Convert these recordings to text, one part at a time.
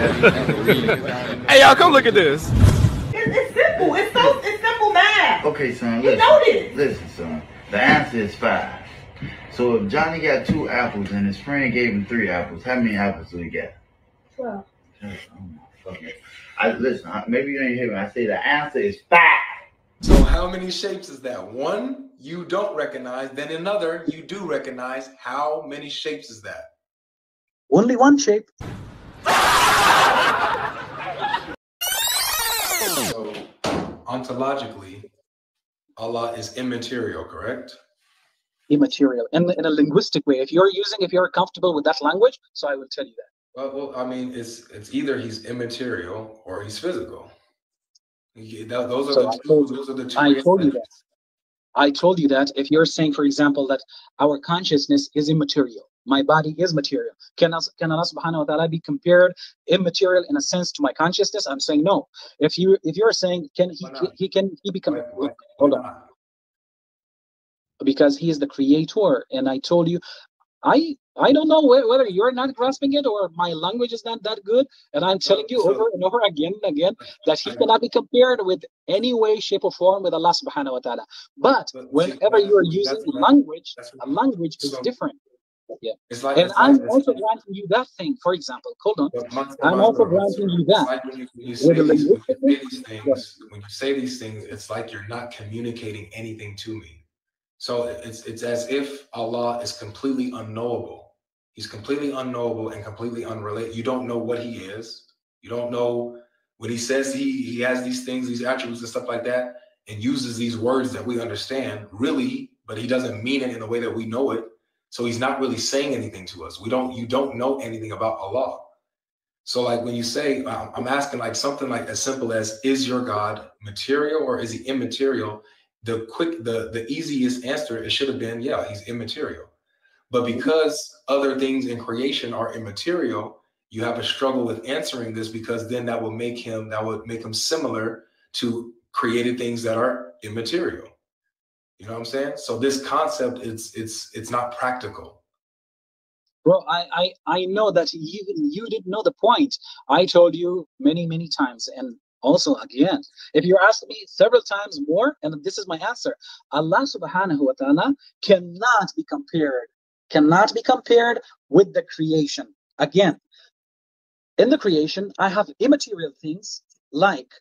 hey, y'all, come look at this. It's, it's simple. It's so it's simple math. Okay, son. You Listen, know this. listen, son. The answer is five. So if Johnny got two apples and his friend gave him three apples, how many apples do he get? Twelve. Oh my fucking- I listen. I- Maybe you didn't hear me. I say the answer is five. So how many shapes is that? One you don't recognize, then another you do recognize. How many shapes is that? Only one shape. Ontologically, Allah is immaterial, correct? Immaterial. In, in a linguistic way. If you're using, if you're comfortable with that language, so I will tell you that. Well, well I mean, it's it's either he's immaterial or he's physical. Yeah, that- those are So the two. Those are the two. I told you that. I told you that if you're saying, for example, that our consciousness is immaterial, my body is material, can, us, can Allah subhanahu wa ta'ala be compared immaterial in a sense to my consciousness? I'm saying no. If you if you're saying can he not? he can he become Why- why- hold on because he is the creator and I told you I I don't know whe- whether you're not grasping it or my language is not that good and I'm telling you so- over and over again and again that he cannot be compared with any way shape or form with Allah subhanahu wa ta'ala but But whenever you are using language a language is so- different It's like and I'm it's- also granting you that thing for example hold on I'm also granting you that. like when you, when you say these, when you say these things, when you say these things, it's like you're not communicating anything to me. So it's it's as if Allah is completely unknowable. He's completely unknowable and completely unrelated. You don't know what he is. You don't know when he says he he has these things, these attributes and stuff like that, and uses these words that we understand, really, but he doesn't mean it in the way that we know it. So he's not really saying anything to us. We don't you don't know anything about Allah. So like when you say um, I'm asking like something like as simple as is your God material or is he immaterial? The quick the the easiest answer it should have been yeah, he's immaterial. But because other things in creation are immaterial, you have a struggle with answering this because then that will make him that would make him similar to created things that are immaterial. You know what I'm saying? So this concept it's it's it's not practical. Bro, I, I, I know that you you didn't know the point. I told you many, many times. And also again, if you're asking me several times more, and this is my answer, Allah subhanahu wa ta'ala cannot be compared, cannot be compared with the creation. Again, in the creation, I have immaterial things like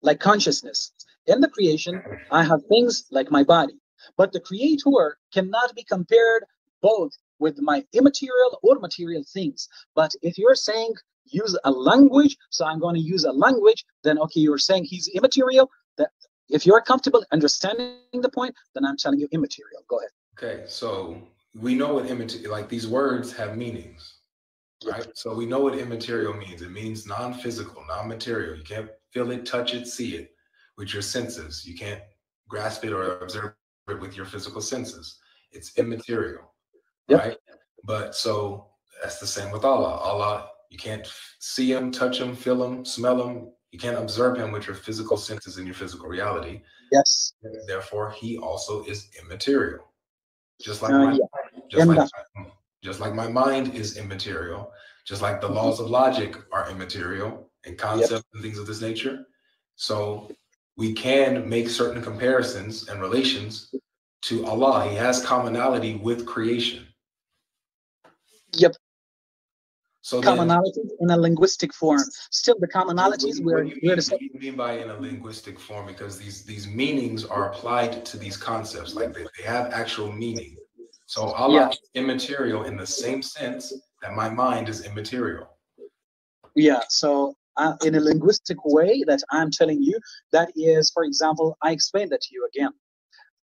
like consciousness. In the creation, I have things like my body. But the creator cannot be compared both with my immaterial or material things. But if you're saying use a language, so I'm going to use a language, then okay, you're saying he's immaterial. That if you're comfortable understanding the point, then I'm telling you immaterial. Go ahead. Okay, so we know what immaterial like these words have meanings, right? So we know what immaterial means. It means non-physical, non-material. You can't feel it, touch it, see it with your senses. You can't grasp it or observe it with your physical senses. It's immaterial, Yep. right? But so that's the same with Allah. Allah, you can't see him, touch him, feel him, smell him. You can't observe him with your physical senses and your physical reality. Yes. Therefore, he also is immaterial. Just like Uh, my, yeah. just like just like my mind is immaterial, just like the laws of logic are immaterial and concepts and things of this nature. So we can make certain comparisons and relations to Allah. He has commonality with creation. Yep. So then, in a linguistic form. Still, the what do commonalities you- what do you mean- what do you mean by in a linguistic form? Because these these meanings are applied to these concepts, like they, they have actual meaning. So Allah Yeah. is immaterial in the same sense that my mind is immaterial. Yeah, so uh, in a linguistic way that I'm telling you, that is, for example, I explained that to you again.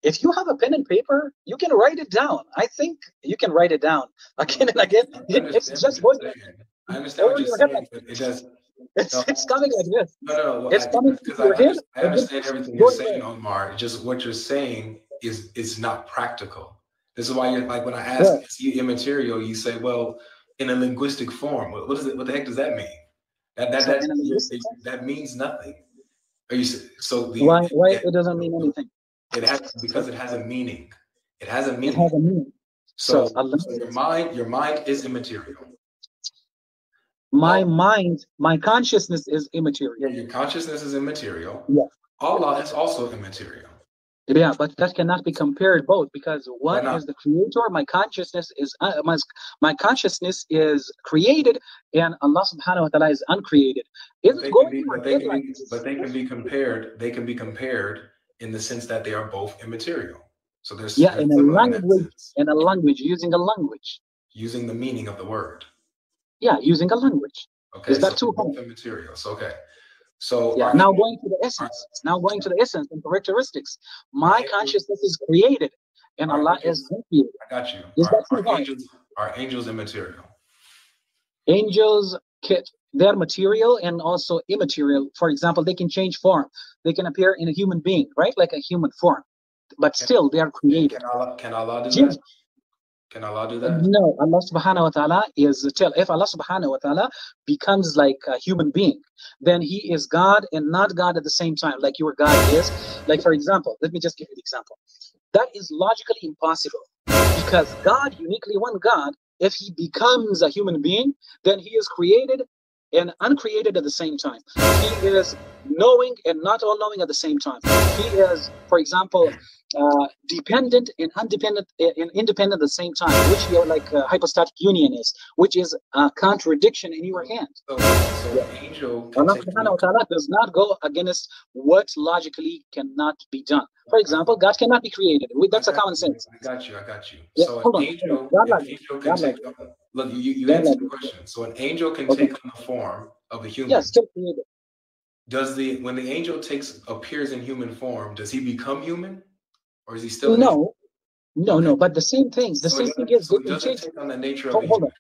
If you have a pen and paper, you can write it down. I think you can write it down again and again. It's just what you're saying. I understand what you're saying, but it does. it's, No. it's coming like this. No, no, no. It's I, coming because I, head I understand everything you're saying. Omar. Just what you're saying is is not practical. This is why you're like when I ask is he immaterial, you say, well, in a linguistic form. What, what is it? What the heck does that mean? That that So that, in that means nothing. Are you so the Why, why it, it doesn't mean anything? it has because it has a meaning. It has a meaning. It meaning. has a meaning. So, So, so your mind, your mind is immaterial. My mind, my consciousness is immaterial. Yeah, your consciousness is immaterial. Yeah. Allah is also immaterial. Yeah, but that cannot be compared both because one is the creator, my consciousness is uh, my, my consciousness is created, and Allah subhanahu wa ta'ala is uncreated. Is But they can going be, but they can like be, but they can be compared. They can be compared in the sense that they are both immaterial. So there's Yeah, there's in a similar in that language, in a language, using a language. using the meaning of the word. Yeah, using a language. Okay, Is that so too hard? immaterial. So okay, so Yeah, now going to the essence. Now going to the essence and characteristics. My consciousness is created, and Allah okay. is uncreated. I got you. Is Are, that are angels are angels immaterial? Angels, they're material and also immaterial. For example, they can change form. They can appear in a human being, right? Like a human form. But Can- still, they are created. Can Allah can Allah do that? Can Allah do that? No, Allah subhanahu wa ta'ala is tell if Allah subhanahu wa ta'ala becomes like a human being, then he is God and not God at the same time, like your God is. Like, for example, let me just give you an example. That is logically impossible because God, uniquely one God, if he becomes a human being, then he is created and uncreated at the same time. He is knowing and not all knowing at the same time. He is, for example, uh, dependent and undependent and independent at the same time, which your like uh, hypostatic union is, which is a contradiction in your hand. So, so an angel Allah subhanahu wa ta'ala does not go against what logically cannot be done. For example, God cannot be created. That's a common sense. I got you. I got you. Yeah, so hold an on, angel. God an like- angel can God take. Look, you, you answered the question. So an angel can Okay. take on the form of a human. Yes, still created. Does the when the angel takes appears in human form, does he become human, or is he still? No, no, no. But the same thing. The So same thing is so it doesn't change. take on the nature of Hold, human. on.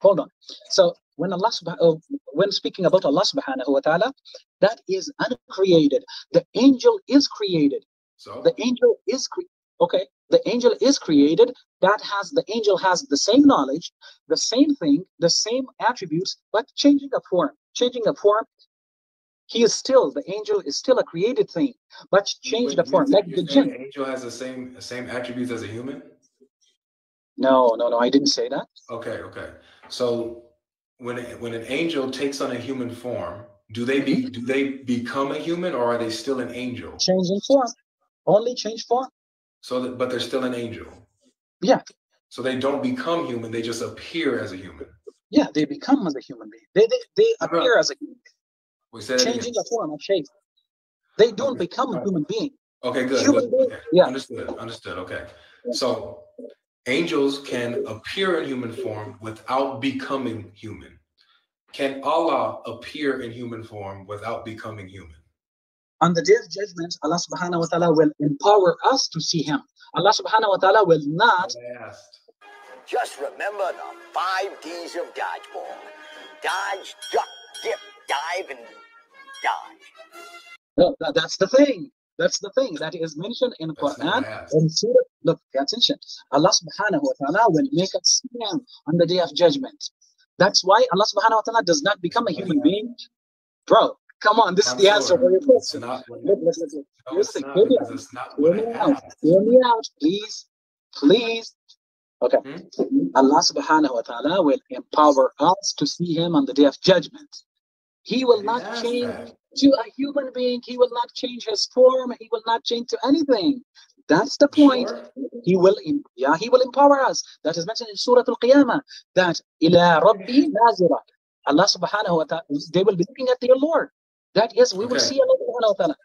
Hold on. So when Allah subhanahu, uh, when speaking about Allah subhanahu wa ta'ala, that is uncreated. The angel is created. So The angel is cre- okay. The angel is created. That has the angel has the same knowledge, the same thing, the same attributes, but changing a form. Changing a form. He is still the angel is still a created thing, but change the form, like the jinn. angel has the same the same attributes as a human. No, no, no. I didn't say that. Okay, okay. So when when an angel takes on a human form, do they be mm-hmm. do they become a human or are they still an angel? Changing form. Only change form. So that, but they're still an angel. Yeah. So they don't become human; they just appear as a human. Yeah, they become as a human being. They they, they appear as a human being. We said changing a form of shape. They don't Okay. become a human being. Okay, good. Human good. being- Okay. yeah. Understood. Understood. Okay. So angels can appear in human form without becoming human. Can Allah appear in human form without becoming human? On the day of judgment, Allah subhanahu wa ta'ala will empower us to see him. Allah subhanahu wa ta'ala will not Just remember the five D's of dodgeball. Dodge, duck, dip, dive, and dodge. no, that- that's the thing. That's the thing that is mentioned in That's Quran. what I asked. And Surah, look, pay attention. Allah subhanahu wa ta'ala will make us see him on the day of judgment. That's why Allah subhanahu wa ta'ala does not become a human being. Bro, come on, this is I'm the answer for your question. Look, look, look. no, not Hear me out. Hear me out. Hear me out, please. Please. Okay. Hmm? Allah subhanahu wa ta'ala will empower us to see him on the day of judgment. He will not ask change that. to a human being. He will not change his form. He will not change to anything. That's the point. Sure? He will, yeah, he will empower us. That is mentioned in Surah Al-Qiyamah. That ila Rabbi nazira. Allah subhanahu wa ta'ala, they will be looking at their Lord. That is, we will see Allah subhanahu wa ta'ala.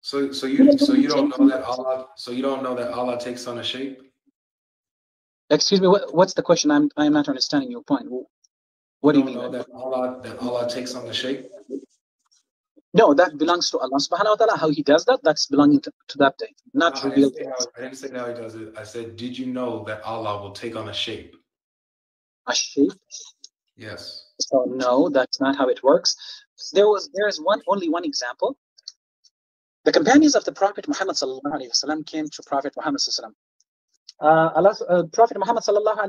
So so you so you don't know that Allah so you don't know that Allah takes on a shape? Excuse me, what, what's the question? I'm, I'm not understanding your point. What do you mean? that Allah that Allah takes on the shape? No, that belongs to Allah subhanahu wa ta'ala. How he does that, that's belonging to, to that day, not I revealed didn't, to say us. how, I didn't say how he does it. I said, did you know that Allah will take on a shape? A shape. Yes. So no, that's not how it works. There was there is one only one example. The companions of the Prophet Muhammad wasallam came to Prophet Muhammad. Uh, Allah, uh, Prophet Muhammad sallallahu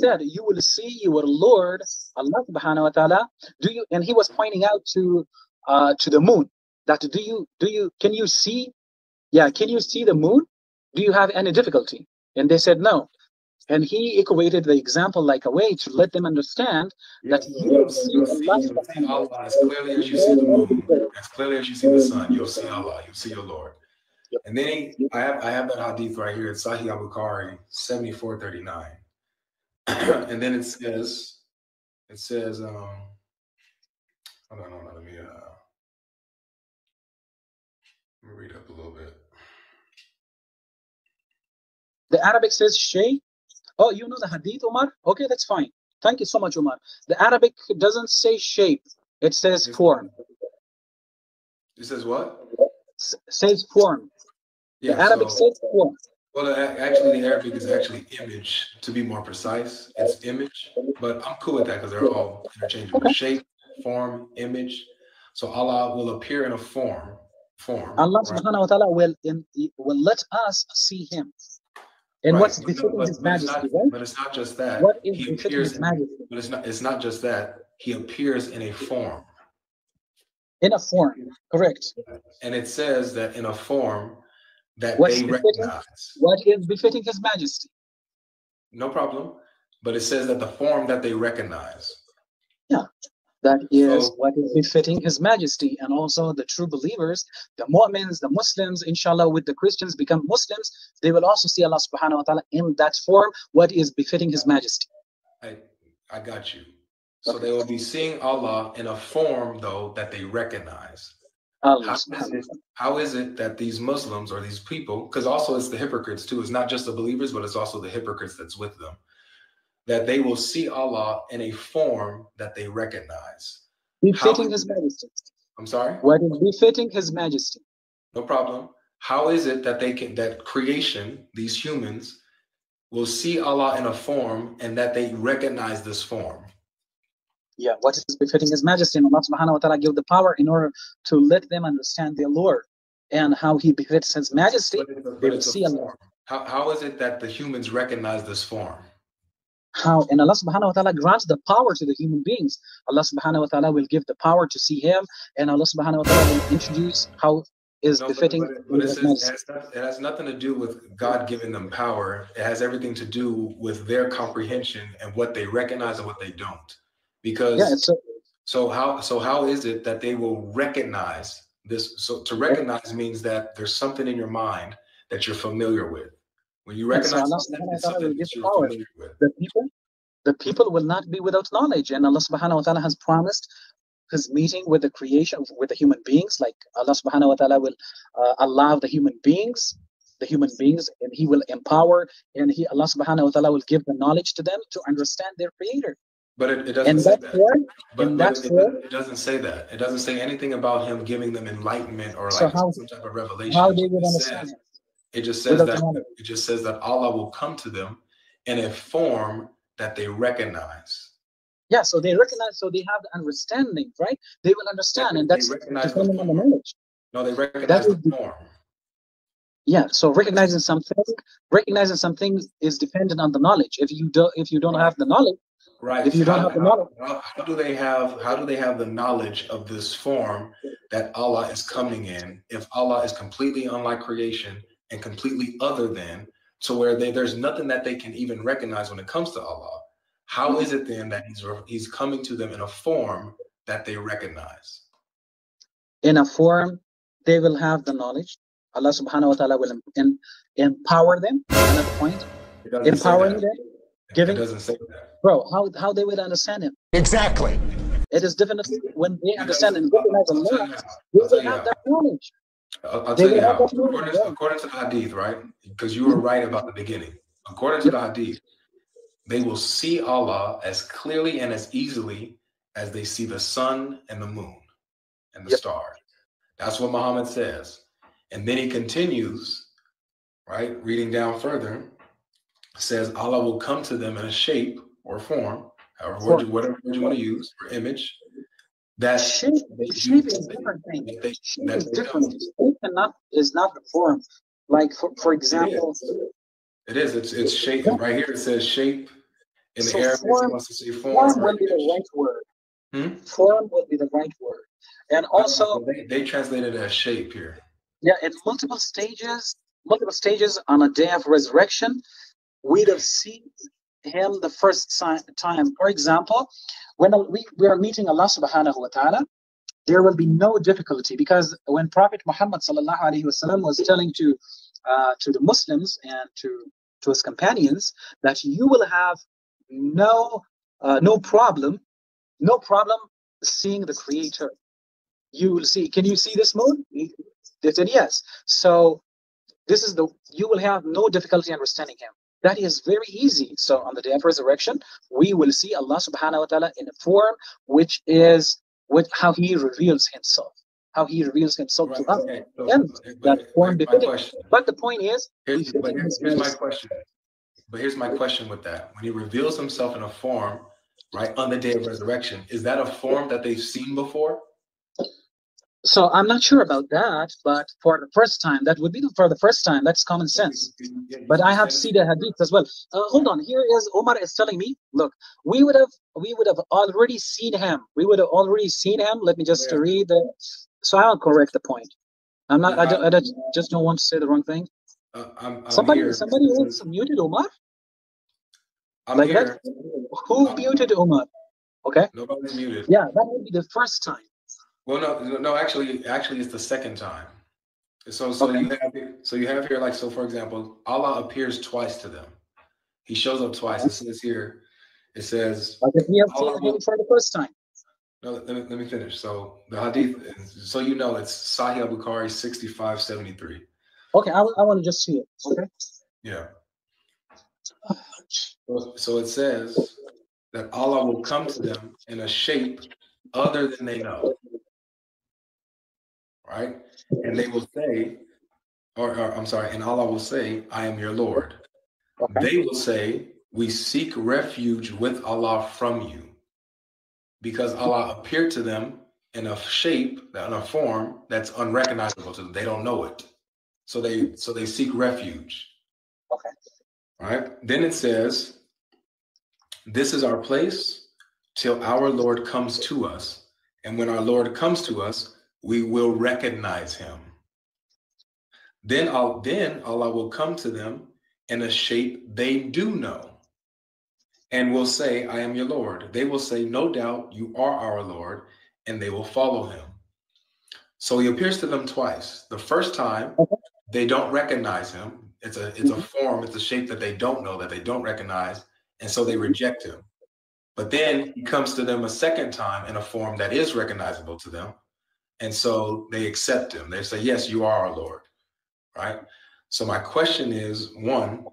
said, "You will see your Lord Allah subhanahu wa taala." Do you? And he was pointing out to uh, to the moon that do you do you can you see? Yeah, can you see the moon? Do you have any difficulty? And they said no. And he equated the example like a way to let them understand that you you'll see you'll see, Allah you'll see Allah as clearly as you see the moon, as clearly as you see the sun. You'll see Allah. You'll see your Lord. Yep. And then he, I have I have that hadith right here. It's Sahih Al Bukhari seventy four thirty nine. and then it says, it says, um, hold on, hold on, let me uh, let me read up a little bit. The Arabic says shay. Oh, you know the hadith, Omar? Okay, that's fine. Thank you so much, Omar. The Arabic doesn't say shape, it says form. It says what? S- says form. Yeah, the Arabic so- says form. Well, actually, the Arabic is actually image, to be more precise. It's image, but I'm cool with that because they're all interchangeable. Okay. Shape, form, image. So Allah will appear in a form, form. Allah right? subhanahu wa ta'ala will, in, will let us see him. And Right, what's befitting his it's not- majesty, right? But it's not just that. What is He befitting appears, his majesty? but it's not. It's not just that. He appears in a form, In a form, correct. and it says that in a form that What's they recognize. What is befitting his majesty? No problem. But it says that the form that they recognize. That is what is befitting his majesty. And also the true believers, the mu'mins, the Muslims, inshallah, with the Christians become Muslims, they will also see Allah subhanahu wa ta'ala in that form, what is befitting his majesty. I I got you. So they will be seeing Allah in a form though that they recognize. How is it, how is it that these Muslims or these people, because also it's the hypocrites too, it's not just the believers, but it's also the hypocrites that's with them, that they will see Allah in a form that they recognize. Befitting his majesty. I'm sorry? What is befitting his majesty? No problem. How is it that they can that creation, these humans, will see Allah in a form and that they recognize this form? Yeah, what is befitting his majesty? And Allah subhanahu wa ta'ala give the power in order to let them understand their Lord and how he befits his majesty. But it's a, but it's a see Allah. form. How, how is it that the humans recognize this form? How and Allah subhanahu wa ta'ala grants the power to the human beings. Allah subhanahu wa ta'ala will give the power to see him, and Allah subhanahu wa ta'ala will introduce how is No, befitting but, it, but it, says, it, has not, it has nothing to do with God giving them power. It has everything to do with their comprehension and what they recognize and what they don't. Because Yeah, a, so how so how is it that they will recognize this? So to recognize means that there's something in your mind that you're familiar with. When you And so Allah something, subhanahu wa ta'ala will give power. the people, the people will not be without knowledge, and Allah subhanahu wa ta'ala has promised his meeting with the creation with the human beings. Like Allah subhanahu wa ta'ala will uh, allow the human beings, the human beings, and He will empower, and He Allah subhanahu wa ta'ala will give the knowledge to them to understand their Creator. But it, it doesn't And say that form, But, in but that it, form- it doesn't say that. It doesn't say anything about him giving them enlightenment or So like how- some type of revelation. how they would understand it. Just says that it just says that Allah will come to them in a form that they recognize. Yeah, so they recognize, so they have the understanding, right? They will understand, and that's depending on the knowledge. No, they recognize the form. Yeah, so recognizing something, recognizing something is dependent on the knowledge. If you don't, if you don't have the knowledge, Right. If you don't how, have the knowledge. how, how do they have how do they have the knowledge of this form that Allah is coming in if Allah is completely unlike creation and completely other than to where they, there's nothing that they can even recognize when it comes to Allah? How is it then that he's he's coming to them in a form that they recognize? in a form, they will have the knowledge. Allah subhanahu wa ta'ala will em- em- empower them. Another point, It doesn't say empowering that. them. It giving- doesn't say that. Bro, how, how they will understand him. Exactly. It is definitely when they understand and doesn't- recognize I'll Allah, they I'll tell will you have that knowledge. I'll, I'll tell you how. According according to the hadith, right? Because you were right about the beginning. According to the hadith, they will see Allah as clearly and as easily as they see the sun and the moon and the Yep. stars. That's what Muhammad says. And then he continues, right? Reading down further, says Allah will come to them in a shape or form, however, word you, whatever word you want to use for image. That Shape, they shape do- is different thing. they- Shape that is different. don't. Is not the form. Like for, for example, It is. It's it's shape right here. It says shape. In the So Arabic, form- to say form. form or will be the right word. Hmm? Form will be the right word. And also, they, they translated as shape here. yeah, in multiple stages, multiple stages on a day of resurrection, we'd have seen him the first time. For example, when we, we are meeting Allah subhanahu wa ta'ala, there will be no difficulty because when Prophet Muhammad sallallahu alaihi wasallam was telling to uh, to the Muslims and to to his companions that you will have no uh, no problem, no problem seeing the Creator. You will see. Can you see this moon? They said yes. So this is the you will have no difficulty understanding Him. That is very easy. So on the day of resurrection, we will see Allah Subhanahu wa Taala in a form which is with how He reveals Himself, how He reveals Himself Right, to us. okay, so- And but- that form befitting. But the point is, Here's, but here's, here's my question. But here's my question with that. When he reveals himself in a form, right, on the day of resurrection, is that a form that they've seen before? So I'm not sure about that, but for the first time, that would be the, for the first time. That's common sense. But I have seen the hadith as well. Uh, hold on, here is Omar is telling me. Look, we would have we would have already seen him. We would have already seen him. Let me just Where? read the. So I'll correct the point. I'm not. I, don't, I don't, just don't want to say the wrong thing. Uh, I'm, I'm somebody here. somebody else muted Omar. I'm like here. that. Who muted Omar? Okay. Nobody's muted. Yeah, that would be the first time. Well, no, no. Actually, actually, it's the second time. So, so Okay. you have, so you have here, like, so for example, Allah appears twice to them. He shows up twice. It says here, it says, if we have Allah seen him for the first time. no, let me, let me finish. So the hadith, so you know, it's Sahih Bukhari 6573. Okay, I, I want to just see it. Okay. Yeah. So- So it says that Allah will come to them in a shape other than they know. Right? And they will say, or, or I'm sorry, and Allah will say, I am your Lord. Okay. They will say, We seek refuge with Allah from you. Because Allah appeared to them in a shape, in a form that's unrecognizable to them. They don't know it. So they so they seek refuge. Okay. All right. Then it says, This is our place till our Lord comes to us. And when our Lord comes to us, we will recognize him. Then, I'll, then Allah will come to them in a shape they do know and will say, I am your Lord. They will say, No doubt you are our Lord, and they will follow him. So he appears to them twice. The first time, they don't recognize him. It's a it's a mm-hmm. form, it's a shape that they don't know, that they don't recognize, and so they mm-hmm. reject him. But then he comes to them a second time in a form that is recognizable to them. And so they accept him. They say, Yes, you are our Lord. Right? So my question is one,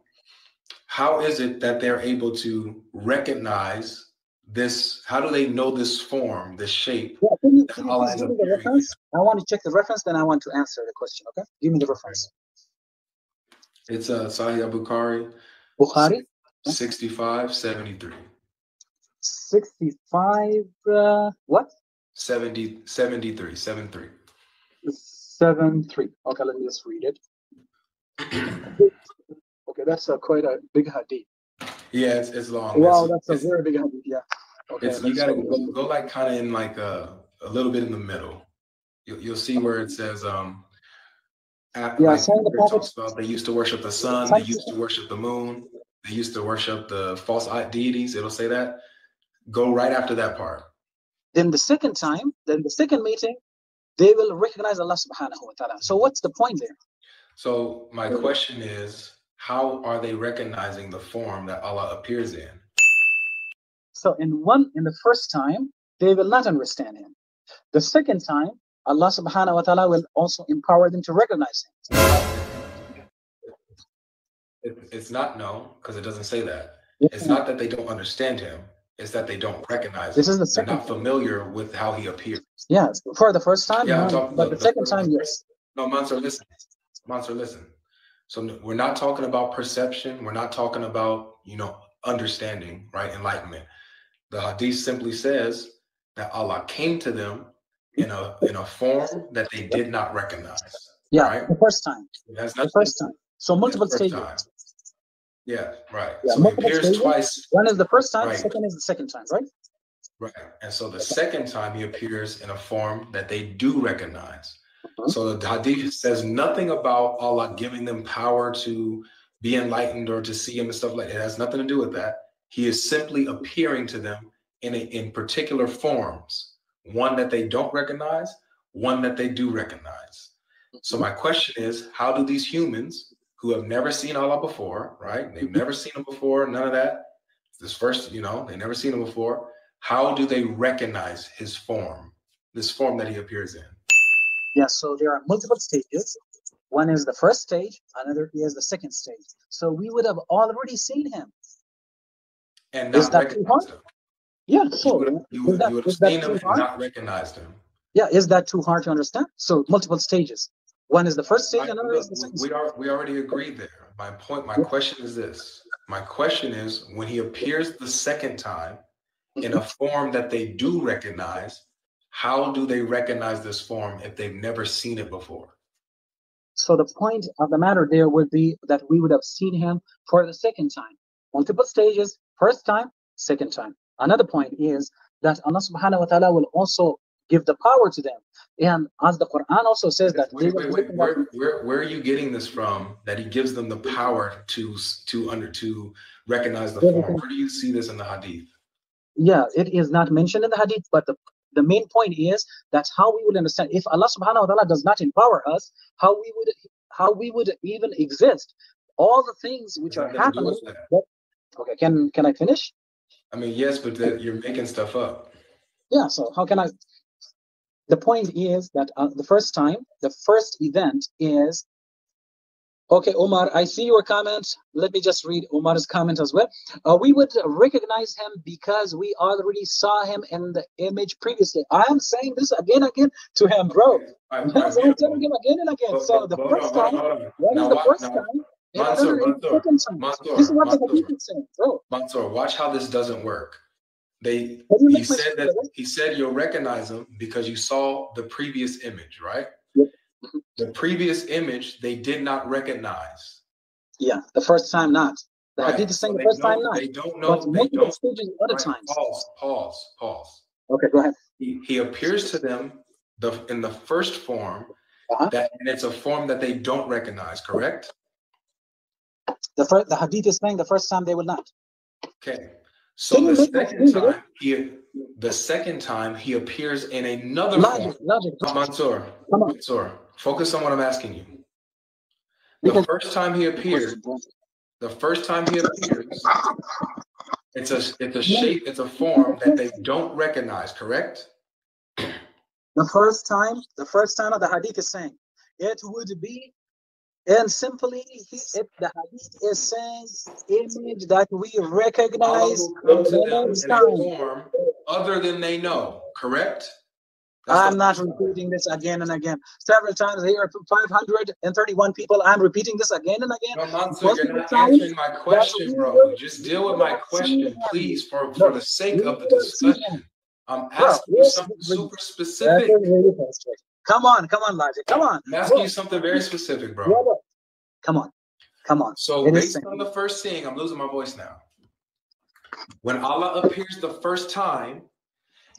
how is it that they're able to recognize this? How do they know this form, this shape? Yeah, can you, can you Allah please is give me the reference? I want to check the reference, then I want to answer the question. Okay, give me the reference. It's uh, Sahih Bukhari Bukhari 6573. sixty-five. Uh, what? 70, 73, 73. Seven. Okay, let me just read it. Okay, that's a quite a big hadith. Yeah, it's, it's long. Wow, that's a very big hadith. Yeah. Okay. It's, you gotta go. go, go like kind of in like a, a little bit in the middle. You'll, you'll see where it says um. at- Yeah, like, saying the it prophet- talks about they used to worship the sun, they used to worship the moon, they used to worship the false deities. It'll say that. Go right after that part. Then the second time, then the second meeting, they will recognize Allah Subhanahu wa Taala. So what's the point there? So my question is, how are they recognizing the form that Allah appears in? So in one, in the first time, they will not understand Him. The second time, Allah Subhanahu wa Taala will also empower them to recognize Him. It, it's not no, because it doesn't say that. It's not that they don't understand him. It's that they don't recognize This him. is the They're second. not familiar with how he appears. Yes, for the first time, Yeah, no, talking but the the second time, yes. No, Mansur, listen. Mansur, listen. So we're not talking about perception. We're not talking about, you know, understanding, right? Enlightenment. The hadith simply says that Allah came to them in a in a form that they did not recognize. Yeah, Right. the first time. It has The first time. So multiple stages. time. Yeah, right. Yeah, so he appears stages. twice One is the first time, Right. second is the second time, right? Right. And so the second time he appears in a form that they do recognize. Mhm. So the hadith says nothing about Allah giving them power to, be enlightened or to see him and stuff like that. It has nothing to do with that. He is simply appearing to them in a, in particular forms, one that they don't recognize, one that they do recognize. So my question is, how do these humans who have never seen Allah before, right? They've never seen him before, none of that. This first, you know, they never seen him before. How do they recognize his form, this form that he appears in? Yeah, so there are multiple stages. One is the first stage, another is the second stage. So we would have already seen him. And Is not that too recognized him. Yeah, You so would have, you is would, that, you would have seen him too and hard? not recognized him. Yeah, is that too hard to understand? So multiple stages. One is the first stage, I- another is the second we stage. are we already agreed there. My point, my question is this. My question is when he appears the second time in a form that they do recognize, how do they recognize this form if they've never seen it before? So the point of the matter there would be that we would have seen him for the second time. Multiple stages, first time, second time. Another point is that Allah subhanahu wa ta'ala will also give the power to them. And as the Quran also says that Wait, wait, wait. Where, where, where are you getting this from? That he gives them the power to to under to recognize the form. Where do you see this in the hadith? yeah, it is not mentioned in the hadith, but the, the main point is that's how we would understand. If Allah subhanahu wa ta'ala does not empower us, how we would how we would even exist. All the things which are Has nothing to do happening. Okay, can can I finish? I mean, yes, but you're making stuff up. Yeah, so how can I? The point is that uh, the first time, the first event is. Okay, Omar, I see your comment. Let me just read Omar's comment as well. Uh, we would recognize him because we already saw him in the image previously. I am saying this again and again to him, bro. All right, all right, Yes, I'm beautiful. telling him again and again. But- So the but first time, hold on, hold on. what is the first now- time? Mansur, another is the Mansur. Mansur, This is what the Mansur. is saying, bro. Mansur, watch how this doesn't work. They What do you he said that he said you'll recognize them because you saw the previous image, right? Yep. The previous image they did not recognize. Yeah, the first time not. The Right. hadith is saying So the first time don't- They don't know. But They don't. stages other right, times. Pause. Pause. Pause. Okay, go ahead. He, he appears to them the in the first form Uh-huh. that and it's a form that they don't recognize. Correct? The first, the hadith is saying the first time they will not. Okay. So the second time he the second time he appears in another Logic, form. logic. Mansur, Come on. Mansur, focus on what I'm asking you. The Because- first time he appears, the first time he appears, it's a it's a shape, it's a form that they don't recognize, correct? The first time, the first time of the hadith is saying it would be, and simply he, it, the hadith is saying image that we recognize come to them in form other than they know, correct? That's I'm not repeating this again and again. Several times here are 531 people. I'm repeating this again and again. No, Mansur, you're not answering my question, bro. Just deal with my we will see question, please, for, for the sake of the discussion. I'm asking you something super specific. Is really frustrating. Come on, come on, logic. Come on. I'm asking you something very specific, bro. brother. Come on. Come on. So It based on the first seeing, I'm losing my voice now. When Allah appears the first time,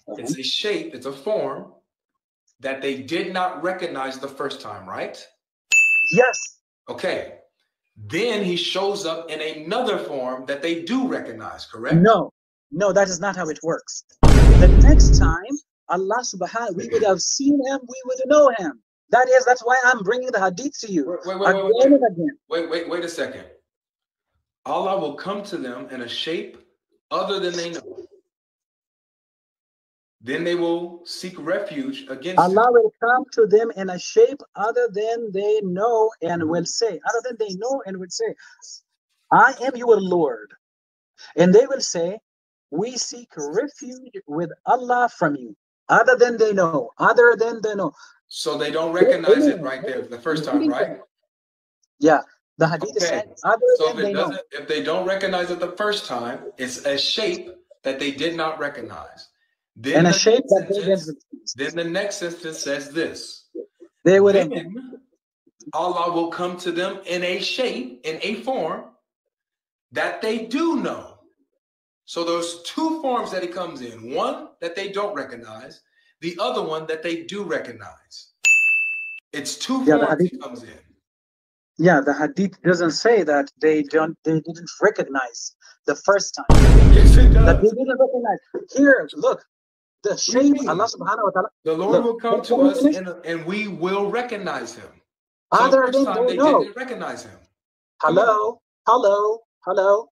Uh-huh. it's a shape, it's a form that they did not recognize the first time, right? Yes. Okay. Then he shows up in another form that they do recognize, correct? No, no, that is not how it works. The next time Allah subhanahu wa, we would have seen him, we would know him. That is, that's why I'm bringing the hadith to you Wait, wait, wait, again wait, wait, again. wait, wait, wait a second. Allah will come to them in a shape other than they know. Then they will seek refuge against him. Allah will come to them in a shape other than they know and will say, other than they know and will say, I am your Lord. And they will say, We seek refuge with Allah from you. Other than they know, other than they know. So they don't recognize it right there the first time, right? Yeah, the hadith is Okay. saying, other So if than it they know. if they don't recognize it the first time, it's a shape that they did not recognize. Then And a the shape that they didn't then the next sentence says this. They would Then Allah will come to them in a shape, in a form that they do know. So those two forms that he comes in. One that they don't recognize, the other one that they do recognize. It's two Yeah, the forms he hadith- comes in. Yeah, the hadith doesn't say that they don't they didn't recognize the first time. Yes, it That they didn't recognize. Here, look, the What do you shape mean? Allah subhanahu wa ta'ala. The Lord Look, will come to us and, and we will recognize him. So the Other first time they they know. didn't recognize him. Hello, hello, hello.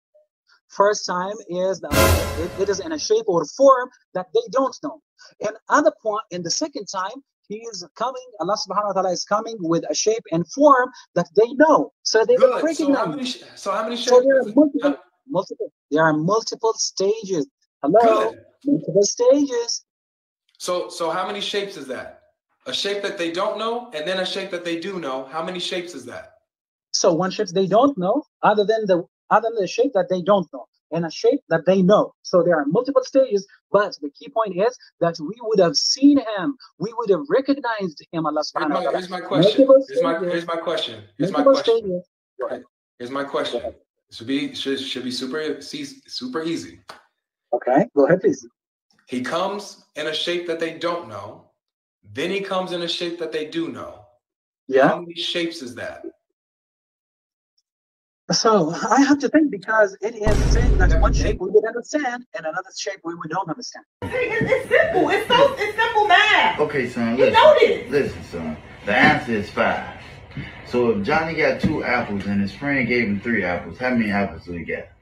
First time is that it, it is in a shape or form that they don't know. And other point, in the second time, he is coming, Allah subhanahu wa ta'ala is coming with a shape and form that they know. So they Good. So how many? So how many So there are multiple, multiple, there are multiple stages. Hello, Good. multiple stages. So so how many shapes is that? A shape that they don't know, and then a shape that they do know. How many shapes is that? So one shape they don't know, other than the other than the shape that they don't know, and a shape that they know. So there are multiple stages, but the key point is that we would have seen him, we would have recognized him. Allah Here's subhanahu wa my, ta'ala. here's my question. Here's my here's my question. Here's my question. stages. Go ahead. Here's my question. Should be should, should be super super easy. Okay, go ahead, please. He comes in a shape that they don't know. Then he comes in a shape that they do know. Yeah. How many shapes is that? So I have to think because it is saying that Yeah, one shape we would understand and another shape we would don't understand. See, it's, it's simple. It's so it's simple math. Okay, son, You listen. know this. Listen, son. The answer is five. So if Johnny got two apples and his friend gave him three apples, how many apples do he get?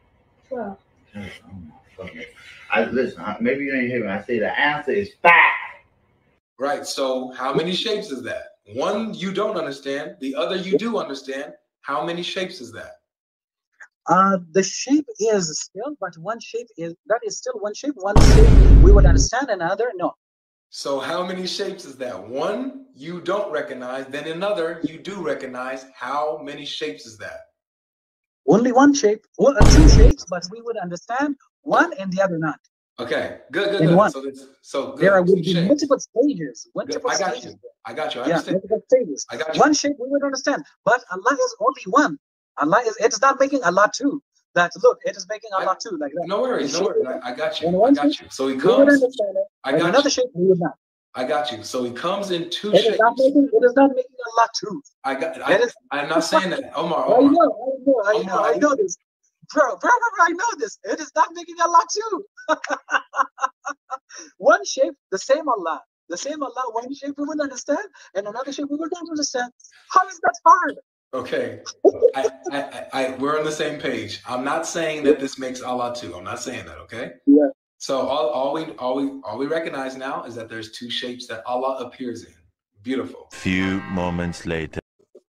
Well, Oh my fucking- I listen. I- Maybe you didn't hear me. I say the answer is five. Right. So how many shapes is that? One you don't understand, the other you do understand. How many shapes is that? Uh, the shape is still, but one shape is that is still one shape. One shape we would understand, another no. So how many shapes is that? One you don't recognize, then another you do recognize. How many shapes is that? Only one shape, or uh, two shapes, but we would understand one and the other not. Okay, good, good, In good. one. So so good. There would be shapes. multiple stages. Multiple I got stages. you. I got you. I Yeah, understand. multiple stages. I got you. One shape we would understand, but Allah is only one. Allah is it is not making Allah two. That look, it is making Allah two like that. No worries, no worries. I, I got you. I got you. So he comes. I got another shape we would not. I got you. So he comes in two It is shapes. not making it is not making Allah two. I got. I, is, I'm not saying that, Omar. I Omar. know, I know, I Omar, know, I I- know this. Bro, bro, bro, bro, I know this. It is not making Allah two. one shape, the same Allah. The same Allah, one shape we will understand, and another shape we will not understand. How is that hard? Okay. I, I, I, I, we're on the same page. I'm not saying that this makes Allah two. I'm not saying that. Okay. Yeah. So all, all we all we all we recognize now is that there's two shapes that Allah appears in. Beautiful. Few moments later.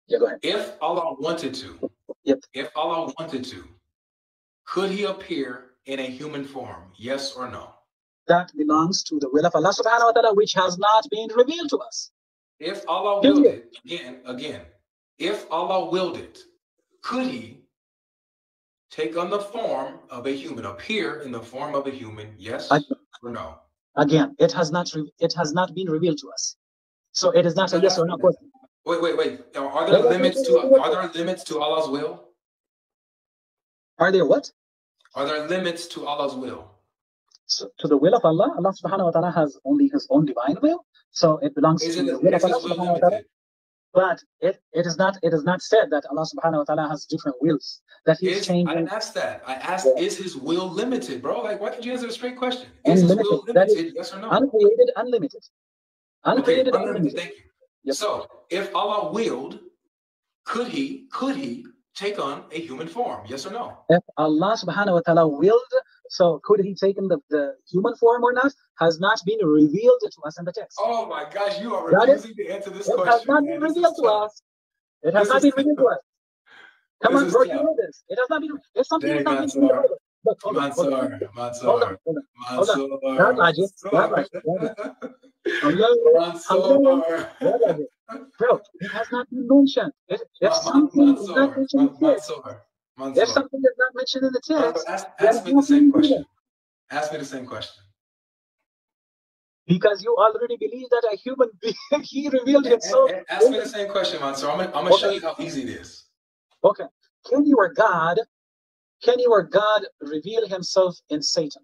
Yeah, go ahead. If Allah wanted to, Yep. if Allah wanted to, could He appear in a human form? Yes or no? That belongs to the will of Allah subhanahu wa ta'ala, which has not been revealed to us. If Allah Can willed it, again, again, if Allah willed it, could He take on the form of a human, appear in the form of a human? Yes I- or no? Again, it has not re- it has not been revealed to us. So it is not a yes or no question. Wait, wait, wait. Are, there Wait, limits wait, to wait, are there limits to Allah's will? Are there what? Are there limits to Allah's will? So, to the will of Allah, Allah subhanahu wa ta'ala has only his own divine will. So it belongs Is to it the will of Allah subhanahu wa ta'ala. But it, it is not it is not said that Allah subhanahu wa ta'ala has different wills. That he's Is, I changing didn't ask that. I asked, Yeah. is his will limited, bro? Like, why can't you answer a straight question? Is his Unlimited. will That is limited? Yes or no? uncreated, unlimited. Okay, Uncreated, unlimited. unlimited. Thank you. Yep. So, if Allah willed, could he could he take on a human form? Yes or no? If Allah subhanahu wa ta'ala willed, so could he take in the, the human form or not, has not been revealed to us in the text. Oh my gosh, you are That is- refusing to answer this It has not been revealed to tough. us. It has This not been revealed to us. Come on, bro, tough. you know this. It has not been. If something Dang, is not Mansur. revealed, look, hold hold on, Mansur, Mansur, hold on, hold on. Hold on. Mansur, Not not Ajit, Mansur. Hello, Mansur. what is it? Bro, it has not been mentioned. If Ma- something is not Mansur, mentioned Mansur, Mansur. if something is not mentioned in the oh, text, Ask, ask me the same question. revealed. Ask me the same question. because you already believe that a human being he revealed himself. a- Ask me the same question, Mansur. I'm I'm gonna show you how easy it is. Okay, can your God, can your God reveal himself in Satan?